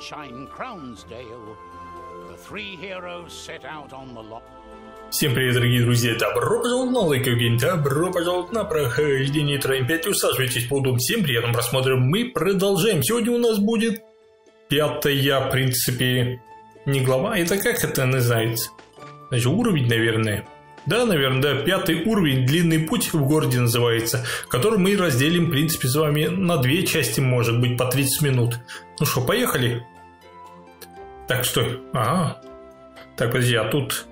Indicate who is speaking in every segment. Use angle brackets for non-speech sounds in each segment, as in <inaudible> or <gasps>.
Speaker 1: Sunshine Crownsdale, the three heroes set out on the lot.
Speaker 2: Всем привет, дорогие друзья! Добро пожаловать на Лайковгейм, добро пожаловать на прохождение Trine 5. Усаживайтесь поудобнее. Всем приятного просмотра. Мы продолжаем. Сегодня у нас будет пятая, в принципе, не глава. Это как это называется? Значит, уровень, наверное. Да, наверное, да, пятый уровень, длинный путь в городе называется, который мы разделим, в принципе, с вами на две части, может быть, по 30 минут. Ну что, поехали? Так, стой. Ага. Так, подожди, а тут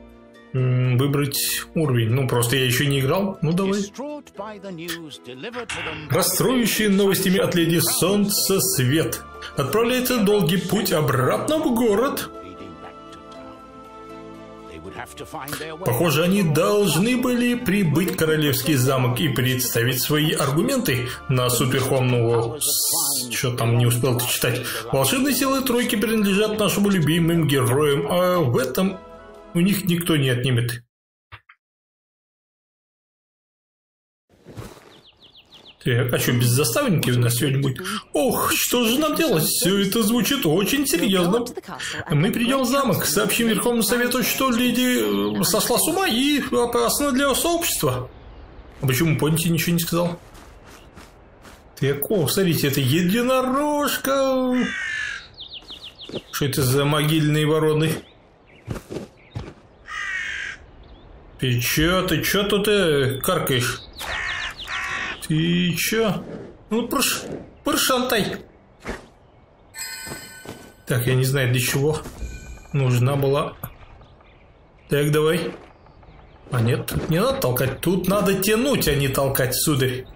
Speaker 2: выбрать уровень. Ну, просто я еще не играл. Ну, давай. Расстроившие новостями от леди Солнце Свет. Отправляется долгий путь обратно в город. Похоже, они должны были прибыть в Королевский замок и представить свои аргументы на суд Верховного... Что там не успел читать. Волшебные силы тройки принадлежат нашему любимым героям, а в этом у них никто не отнимет. Так, а что, без заставники у нас сегодня будет? Ох, что же нам делать? Все это звучит очень серьезно. Мы придем в замок, сообщим Верховному Совету, что леди э, сошла с ума и опасна для сообщества. А почему Понти ничего не сказал? Так, о, смотрите, это единорожка. Что это за могильные вороны? Ты чё, ты чё тут э, каркаешь? Ты чё? Ну, прош... прошантай. Так, я не знаю, для чего нужна была. Так, давай. А нет, тут не надо толкать. Тут надо тянуть, а не толкать, сударь.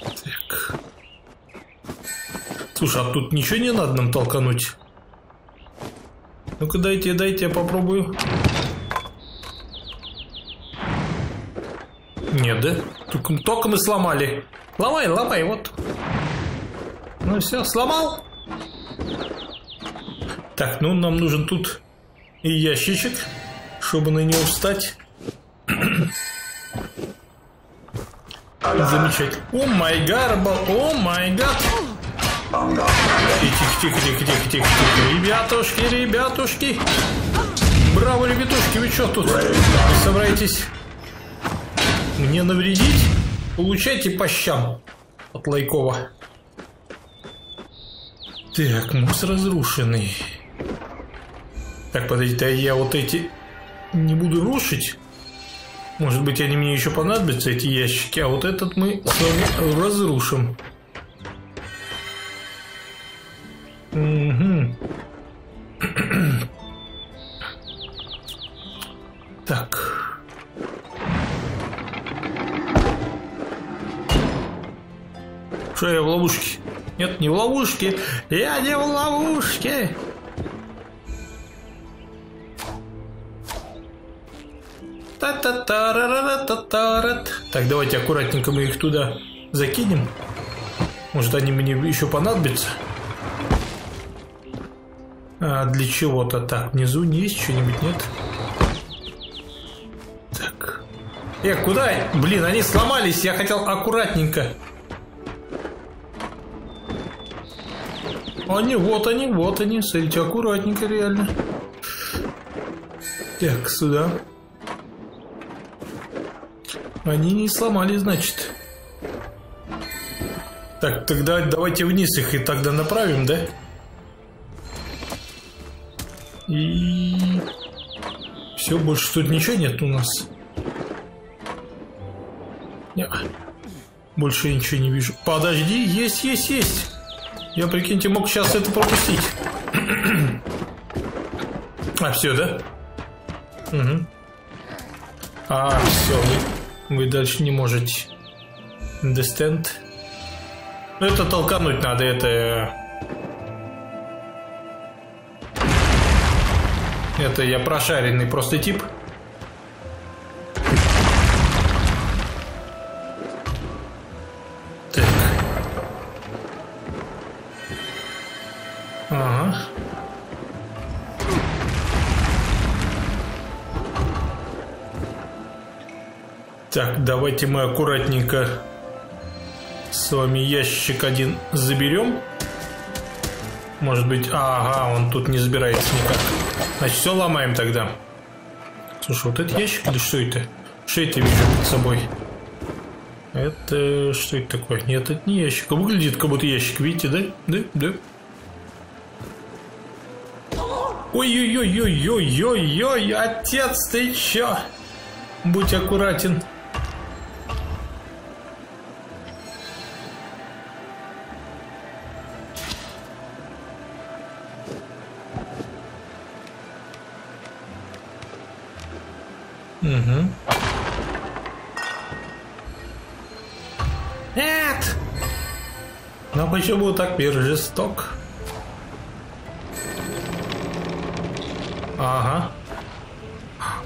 Speaker 2: Так. Слушай, а тут ничего не надо нам толкануть? Ну-ка, дайте, дайте, я попробую. Да? Только, только мы сломали. Ломай, ломай, вот. Ну все, сломал. Так, ну нам нужен тут и ящичек, чтобы на него встать. Замечательно. О май гад, о май гад. Тихо, тихо, тихо, тихо, тихо, тихо. Ребятушки, ребятушки. Браво, ребятушки, вы что тут? Вы собираетесь мне навредить? Получайте по щам от Лайкова. Так, мост разрушенный. Так, подождите, а я вот эти не буду рушить? Может быть, они мне еще понадобятся, эти ящики, а вот этот мы с вами разрушим. Угу. Что я в ловушке? Нет, не в ловушке. Я не в ловушке. та та та та та Так, давайте аккуратненько мы их туда закинем. Может, они мне еще понадобятся? А, для чего-то. Так, внизу не есть что-нибудь, нет? Так. Эх, куда? Блин, они сломались. Я хотел аккуратненько. Они, вот они, вот они. Смотрите, аккуратненько реально. Так, сюда. Они не сломали, значит. Так, тогда давайте вниз их и тогда направим, да? И... Все, больше тут ничего нет у нас. Не. Больше я ничего не вижу. Подожди, есть, есть, есть. Я, прикиньте, мог сейчас это пропустить. а, все, да? Угу. А, все, вы, вы дальше не можете. Understand? Ну, это толкануть надо, это... Это я прошаренный просто тип. Так, давайте мы аккуратненько с вами ящик один заберем. Может быть... Ага, он тут не забирается никак. Значит, все ломаем тогда. Слушай, вот этот ящик или что это? Что это вижу под собой? Это... Что это такое? Нет, это не ящик. Выглядит как будто ящик, видите, да? Да, да. Ой-ой-ой-ой-ой-ой-ой, отец, ты чё? Будь аккуратен. Но почему так мир жесток? Ага.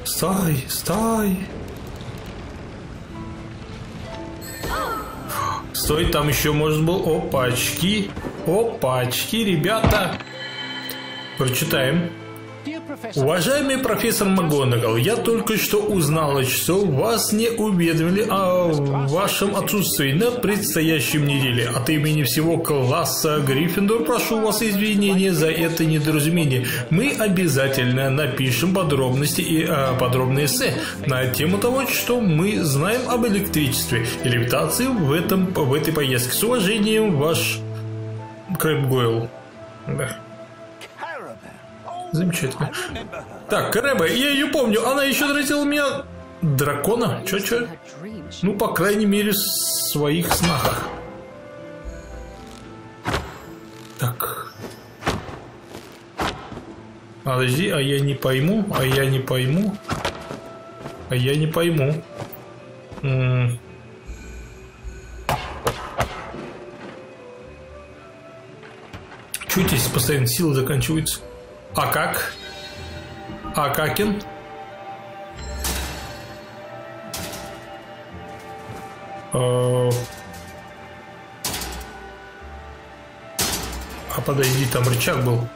Speaker 2: Стой, стой. Стой, там еще может был опачки. Опачки, ребята. Прочитаем. Уважаемый профессор МакГонагал, я только что узнала, что вас не уведомили о вашем отсутствии на предстоящем неделе. От имени всего класса Гриффиндор прошу вас извинения за это недоразумение. Мы обязательно напишем подробности и э, подробные эссе на тему того, что мы знаем об электричестве и левитации в, этом, в этой поездке. С уважением, ваш Крэп Гойл. Да. Замечательно. Так, Рэбе, я ее помню. Она еще заразила меня... Дракона? Че-че? Ну, по крайней мере, в своих снах. Так. Подожди, а я не пойму, а я не пойму. А я не пойму. М -м Чуть здесь постоянно силы заканчиваются. А как? А Какин? А подожди, там рычаг был.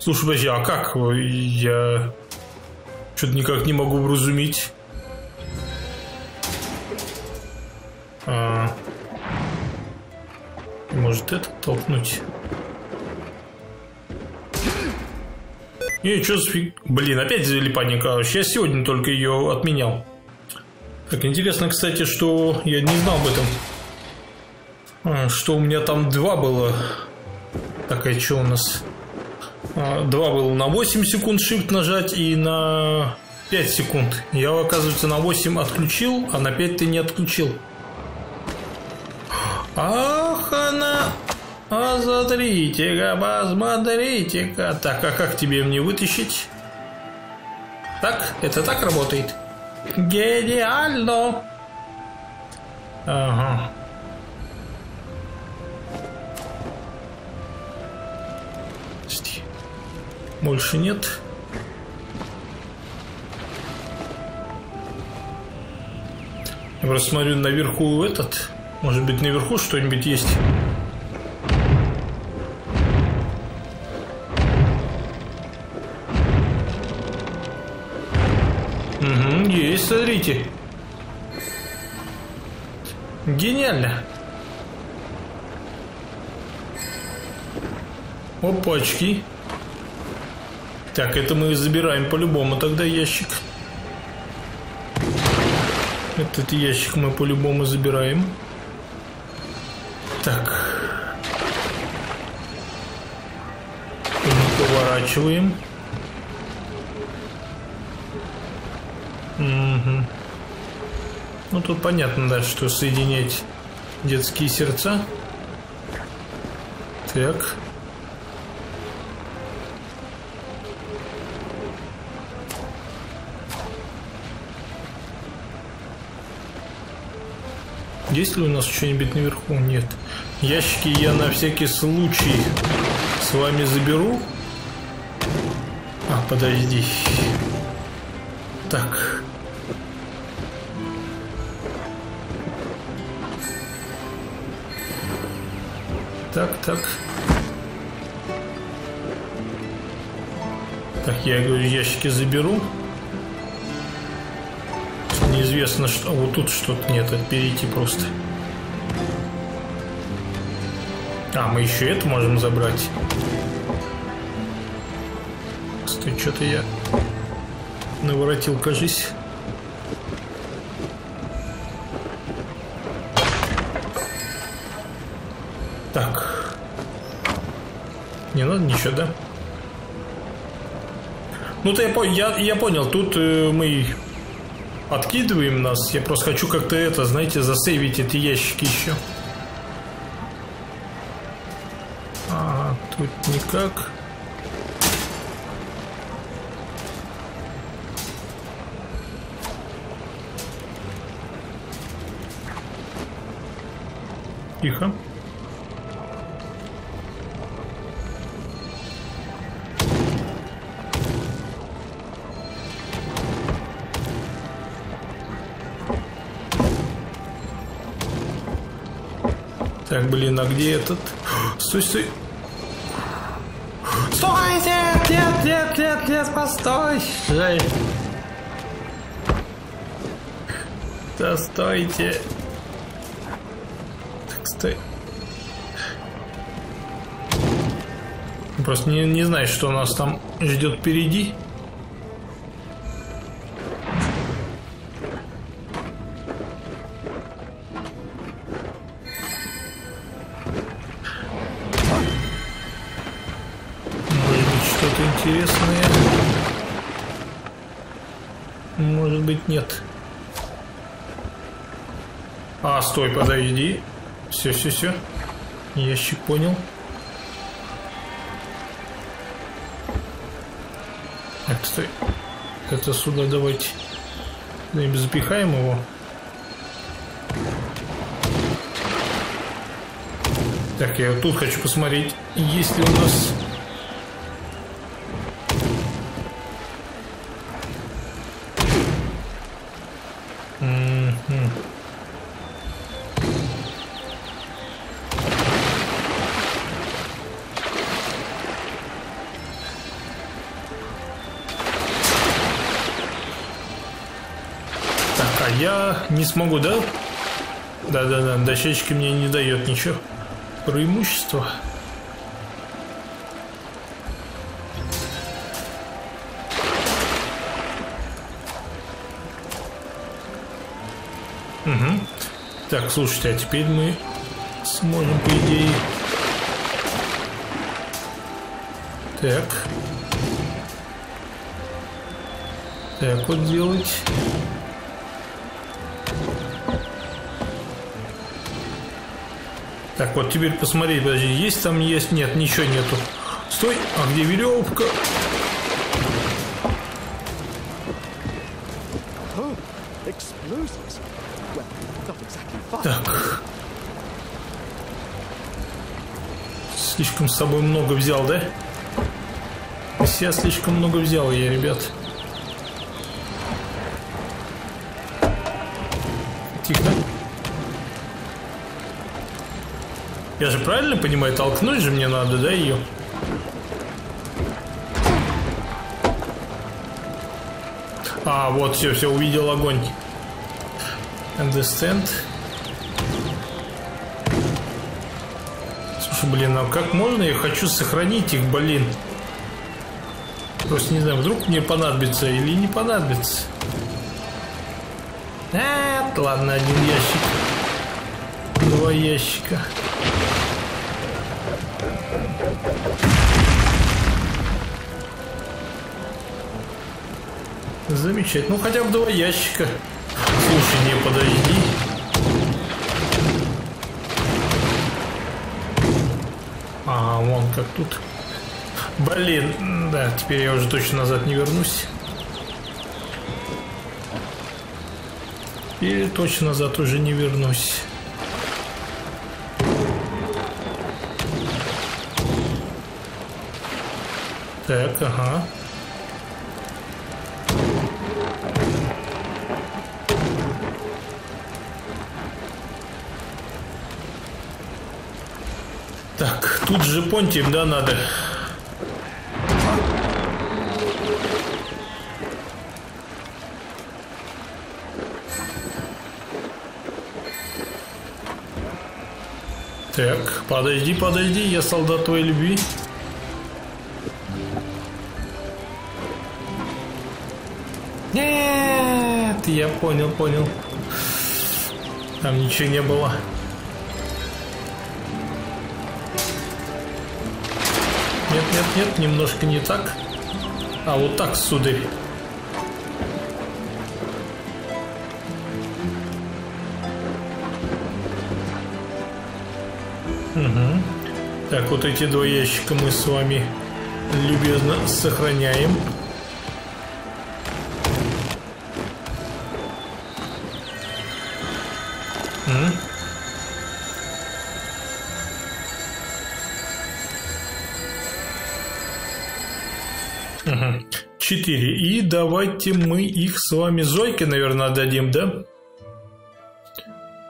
Speaker 2: Слушай, подожди, а как? Я что-то никак не могу вразумить. Может это толкнуть? И что за фиг... Блин, опять завели паника. Сейчас сегодня только ее отменял. Так, интересно, кстати, что я не знал об этом. А, что у меня там два было. Так, а что у нас? А, два было на 8 секунд shift нажать и на 5 секунд. Я, оказывается, на 8 отключил, а на 5 ты не отключил. Ах, она... А смотрите-ка, посмотрите-ка. Так, а как тебе мне вытащить? Так, это так работает? Гениально! Ага. Больше нет. Я просто смотрю наверху этот может быть, наверху что-нибудь есть? Угу, есть, смотрите. Гениально. Опачки. Так, это мы забираем по-любому тогда ящик. Этот ящик мы по-любому забираем. Поворачиваем. Угу. Ну тут понятно, да, что соединять детские сердца. Так. Есть ли у нас что-нибудь наверху? Нет. Ящики я на всякий случай с вами заберу. Подожди. Так. Так, так. Так, я говорю, ящики заберу. Неизвестно, что... Вот тут что-то нет, перейти просто. А, мы еще это можем забрать. Стой, что-то я наворотил, кажись. Так. Не надо ничего, да? Ну-то я, я, я понял, тут э, мы откидываем нас. Я просто хочу как-то это, знаете, засейвить эти ящики еще. Ага, тут никак. Тихо. Так, блин, а где этот? <gasps> Стой, стой. Стойте! Нет, нет, нет, нет, постой! Жаль. Да стойте. Стой. Просто не, не знаю, что нас там ждет впереди. интересные. Может быть, нет. А, стой, подойди. Все, все, все. Ящик понял. Так, стой. Это сюда давайте. Запихаем его. Так, я тут хочу посмотреть, есть ли у нас смогу, да? Да-да-да, дощечки мне не дает ничего. Преимущество. Угу. Так, слушайте, а теперь мы сможем, по идее... Так. Так вот делать. Так, вот теперь посмотри, подожди, есть там, есть, нет, ничего нету. Стой, а где веревка? Так. Слишком с собой много взял, да? Я слишком много взял я, ребят. Тихо. Я же правильно понимаю, толкнуть же мне надо, да, ее? А, вот, все, все, увидел огонь. Understand. Слушай, блин, а как можно? Я хочу сохранить их, блин. Просто не знаю, вдруг мне понадобится или не понадобится. А, ладно, один ящик. Два ящика. Замечательно. Ну, хотя бы два ящика. Слушай, не подойди. А, вон как тут. Блин, да, теперь я уже точно назад не вернусь. Или точно назад уже не вернусь. Так, ага. Тут же понтим, да, надо? Так, подожди, подожди, я солдат твоей любви. Нет, я понял, понял. Там ничего не было. Нет, нет, немножко не так. А вот так, сударь. Угу. Так, вот эти два ящика мы с вами любезно сохраняем. Четыре. И давайте мы их с вами Зойке, наверное, отдадим, да?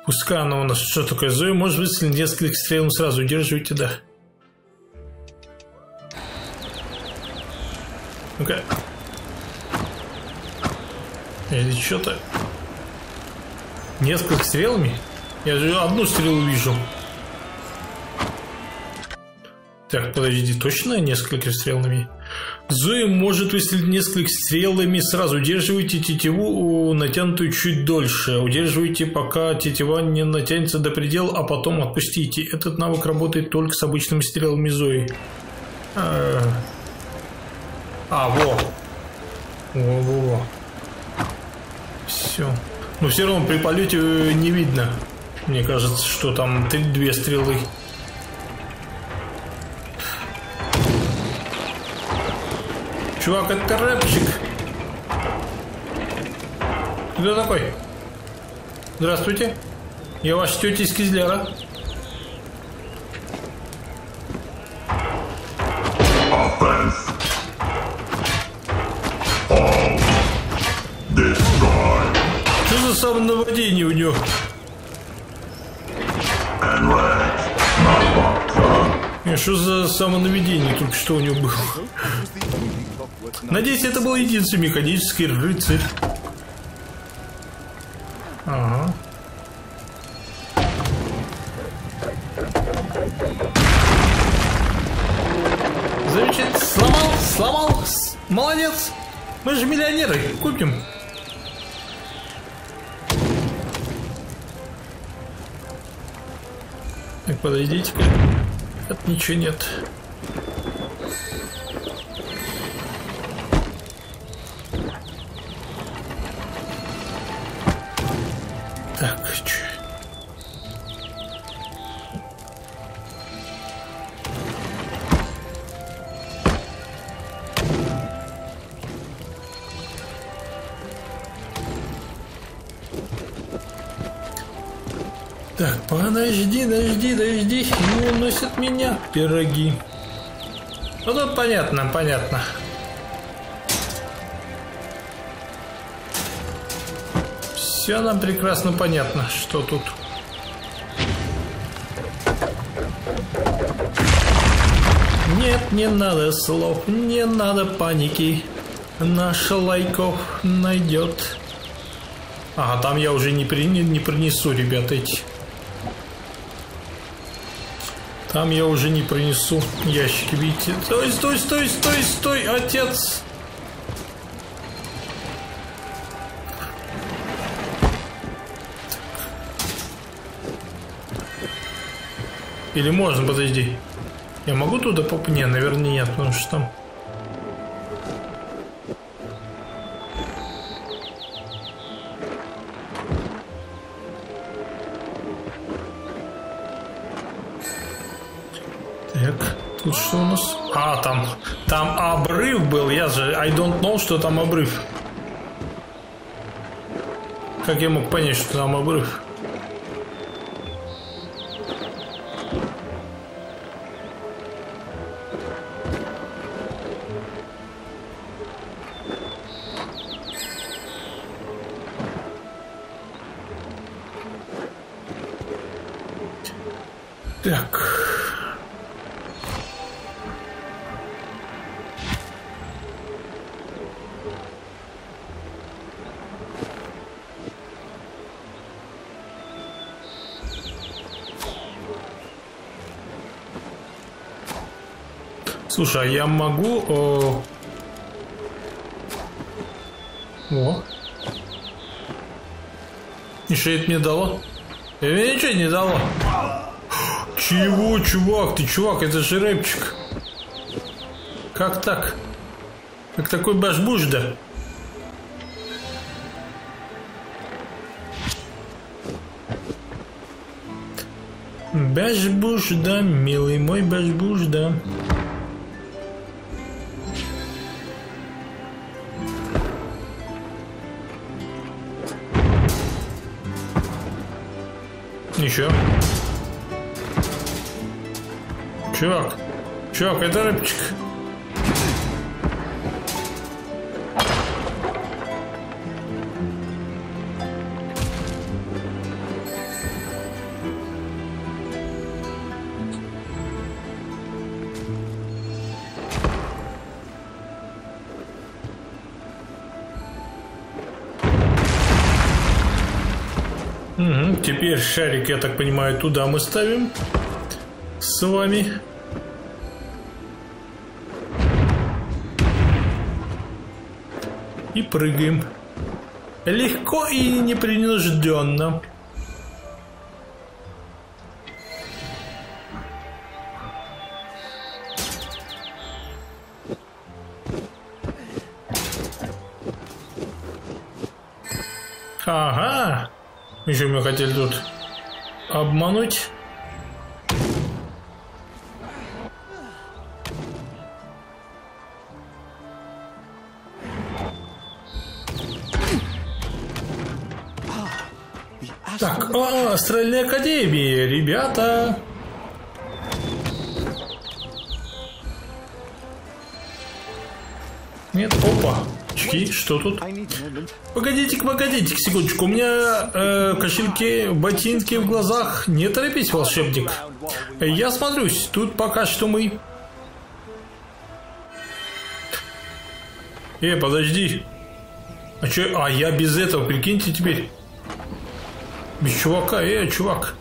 Speaker 2: Пускай она у нас что такое? Зоя может выстрелить несколько стрел сразу. Удерживайте, да. Ну-ка. Или что-то... Несколько стрелами? Я же одну стрелу вижу. Так, подожди, точно несколько стрелами? Зоя может выстрелить несколько стрелами. Сразу удерживайте тетиву, натянутую чуть дольше. Удерживайте, пока тетива не натянется до предела, а потом отпустите. Этот навык работает только с обычными стрелами Зои. А, а во. Во-во-во. Все. Но все равно при полете не видно. Мне кажется, что там две стрелы. Чувак, это рэпчик. Кто такой? Здравствуйте. Я ваш тетя из Кизляра. Что за самонаводение у него? И что за самонаведение только что у него было? Надеюсь, это был единственный механический рыцарь. Ага. Замечательно. Сломал, сломал. Молодец. Мы же миллионеры. Купим. Так, подойдите-ка. Это ничего нет. Так, подожди, дожди, дожди, не уносят меня пироги. Ну тут понятно, понятно. Все нам прекрасно понятно, что тут. Нет, не надо слов, не надо паники. Наш лайков найдет. Ага, там я уже не, при, не принесу, ребята, эти. Там я уже не принесу ящики, видите? Стой, стой, стой, стой, стой, отец! Или можно, подожди. Я могу туда поп... Не, наверное, нет, потому что там... Тут что у нас? А, там, там обрыв был. Я же, I don't know, что там обрыв. Как я мог понять, что там обрыв? Слушай, а я могу... О... О. И что это мне дало? Это мне ничего не дало. Чего, чувак? Ты чувак, это же рэпчик. Как так? Как такой башбужда? Башбужда, милый мой башбужда. Ничего. Чувак, чувак, это рыбчик. Угу, теперь шарик, я так понимаю, туда мы ставим с вами. И прыгаем. Легко и непринужденно. Ага. Еще мы хотели тут обмануть. Так, а, Астральная Академия, ребята. Нет, опа. Чки, что тут? Погодите-ка, погодите секундочку. У меня э, кошельки, ботинки в глазах. Не торопись, волшебник. Я смотрюсь. Тут пока что мы... Э, подожди. А что? А я без этого, прикиньте теперь. Без чувака, э, чувак.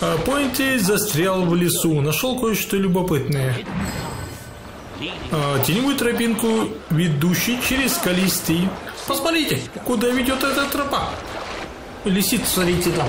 Speaker 2: А Пойнти застрял в лесу, нашел кое-что любопытное. А, теневую тропинку, ведущий через скалистый. Посмотрите, куда ведет эта тропа. Лисица, смотрите там.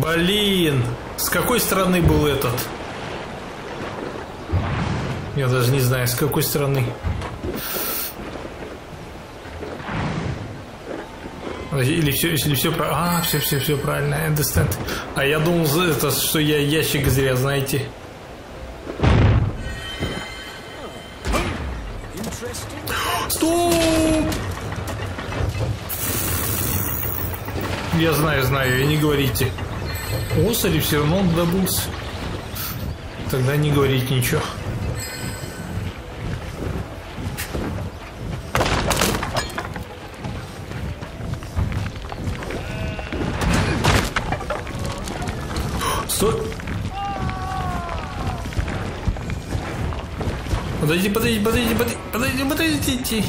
Speaker 2: Блин, с какой стороны был этот? Я даже не знаю, с какой стороны. Или все, или все правильно. А, все, все, все правильно. I understand. А я думал, это, что я ящик зря, знаете. Стоп! Я знаю, знаю, и не говорите. Особи все равно он добылся. Тогда не говорите ничего. Стой! Подожди, подожди, подожди, подожди, подожди, подождите.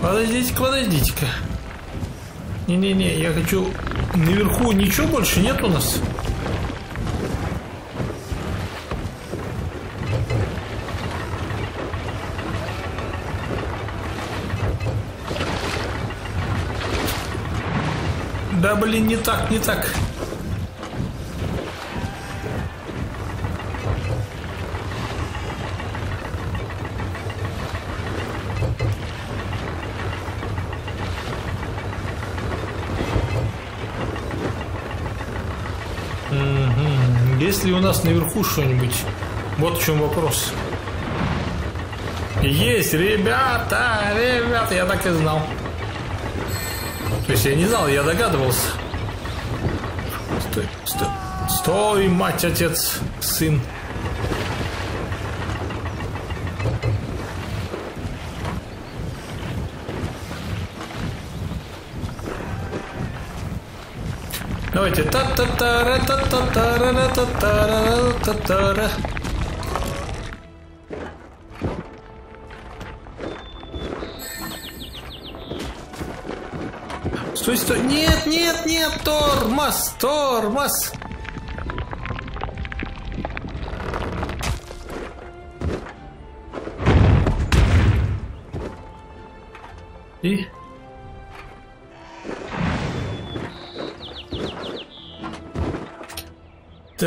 Speaker 2: Подождите-ка, подождите-ка. Не-не-не, я хочу... Наверху ничего больше нет у нас? Да, блин, не так, не так. Ли у нас наверху что-нибудь? Вот в чем вопрос. Есть, ребята, ребята, я так и знал. То есть я не знал, я догадывался. Стой, стой, стой, мать, отец, сын. Давайте та та та та та та та та ра та та ра Стой, стой. Нет, нет, нет, тормоз, тормоз.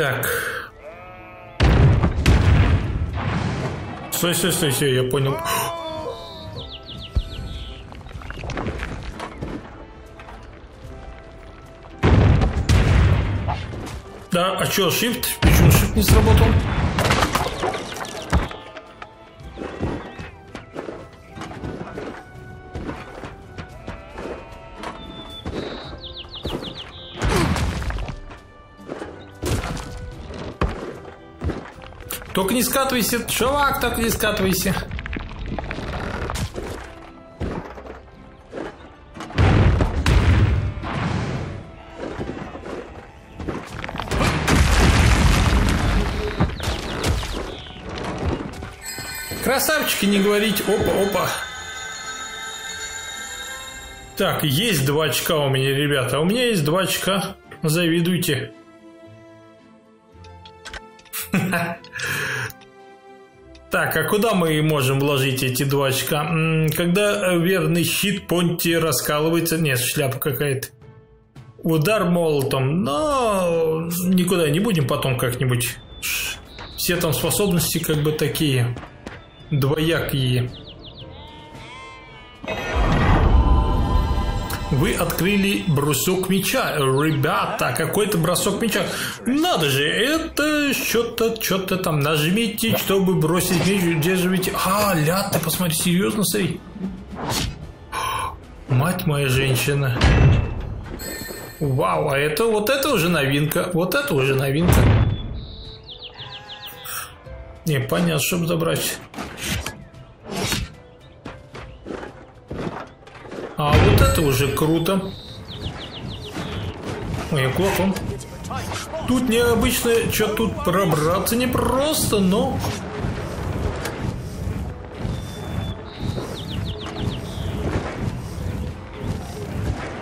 Speaker 2: Так. Стой, стой, стой, стой, я понял. Да, а чё, shift? Почему shift не сработал? Только не скатывайся, чувак, только не скатывайся. Красавчики, не говорить. Опа, опа. Так, есть два очка у меня, ребята. У меня есть два очка. Завидуйте. Так, а куда мы можем вложить эти два очка? Когда верный щит Понти раскалывается... Нет, шляпа какая-то. Удар молотом. Но никуда не будем потом как-нибудь. Все там способности как бы такие двоякие. Вы открыли бросок мяча. Ребята, какой-то бросок мяча. Надо же, это что-то, что-то там. Нажмите, чтобы бросить мяч, удерживайте. А, ляд, ты посмотри, серьезно, смотри. Мать моя женщина. Вау, а это вот это уже новинка. Вот это уже новинка. Не, понятно, чтобы забрать. А вот это уже круто. Ой, кулаком. Тут необычно, что тут пробраться непросто, но...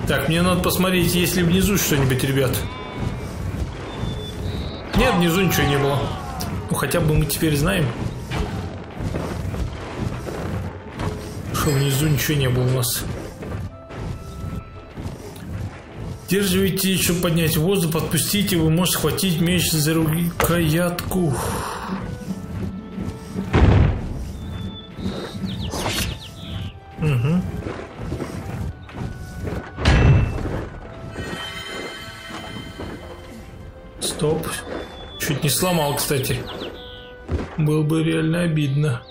Speaker 2: Так, мне надо посмотреть, есть ли внизу что-нибудь, ребят. Нет, внизу ничего не было. Ну, хотя бы мы теперь знаем. Что внизу ничего не было у нас. Держите, чтобы поднять воздух, подпустите, вы можете схватить меч за рукоятку. Угу. Стоп. Чуть не сломал, кстати. Было бы реально обидно.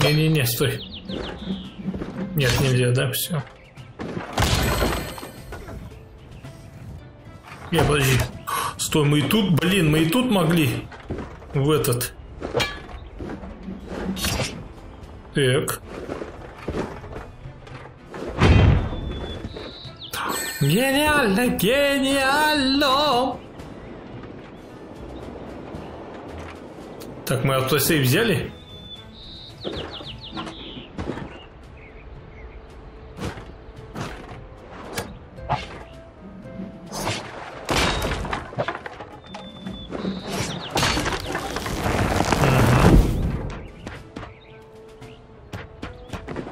Speaker 2: Не-не-не, стой. Нет, нельзя, да, все. Не, подожди. Стой, мы и тут, блин, мы и тут могли. В этот. Так. Гениально, гениально! Так, мы автосейв взяли?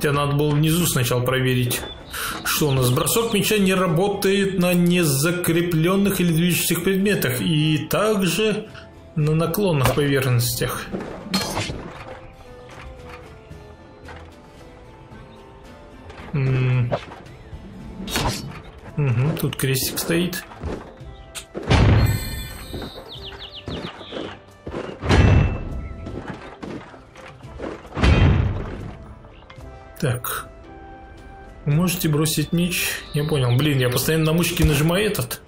Speaker 2: Хотя надо было внизу сначала проверить. Что у нас? Бросок мяча не работает на незакрепленных или движущихся предметах. И также на наклонных поверхностях. М угу, тут крестик стоит. Так. Можете бросить меч? Не понял. Блин, я постоянно на мышке нажимаю этот.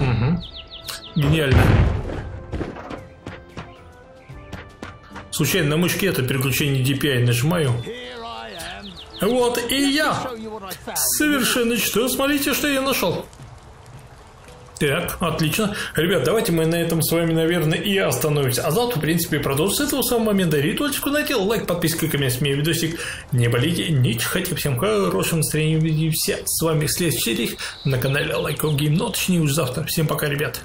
Speaker 2: Угу. Гениально. Случайно на мышке это переключение DPI нажимаю. Вот и я. Совершенно что. Смотрите, что я нашел. Так, отлично. Ребят, давайте мы на этом с вами, наверное, и остановимся. А завтра, в принципе, продолжим с этого самого момента. Ритуальчику найти, лайк, подписка, коммент, мне видосик. Не болейте, не чихайте. Всем хорошего настроения. Увидимся с вами в следующих на канале Like Game. Ну, точнее, уже завтра. Всем пока, ребят.